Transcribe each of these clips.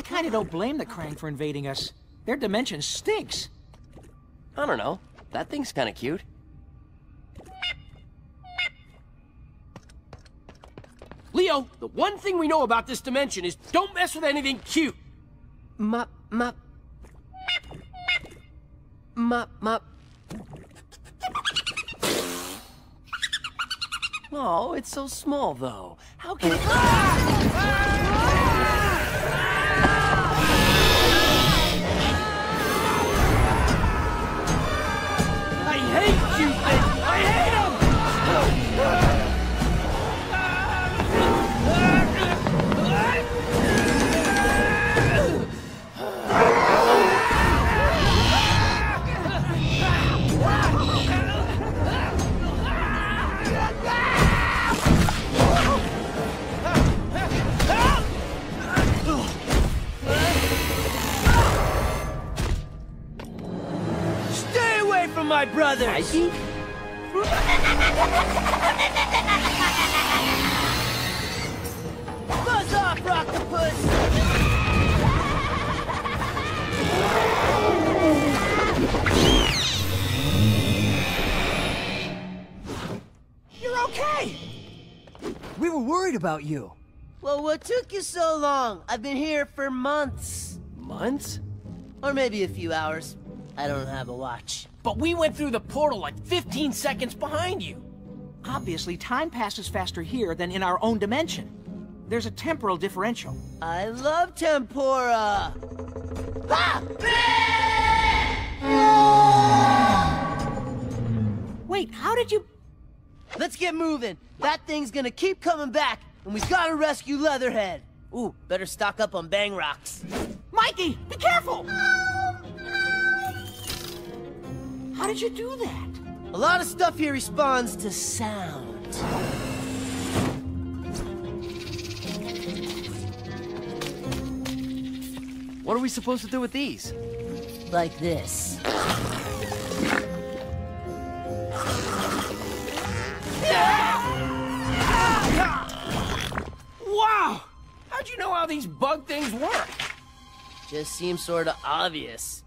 I kinda don't blame the Krang for invading us. Their dimension stinks. I don't know. That thing's kinda cute. Leo, the one thing we know about this dimension is don't mess with anything cute. Mop, mop. Mop, mop. Oh, it's so small, though. How can it... I hate you! I hate him! From my brothers! Mikey? Buzz off, Octopus! You're okay! We were worried about you. Well, what took you so long? I've been here for months. Months? Or maybe a few hours. I don't have a watch. But we went through the portal like 15 seconds behind you. Obviously, time passes faster here than in our own dimension. There's a temporal differential. I love tempura! Ah! Wait, how did you... Let's get moving. That thing's gonna keep coming back, and we've gotta rescue Leatherhead. Ooh, better stock up on bang rocks. Mikey, be careful! How did you do that? A lot of stuff here responds to sound. What are we supposed to do with these? Like this. Wow! How'd you know how these bug things work? Just seems sorta obvious.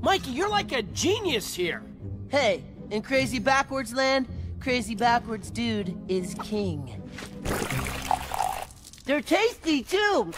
Mikey, you're like a genius here. Hey, in Crazy Backwards Land, Crazy Backwards Dude is king. They're tasty too!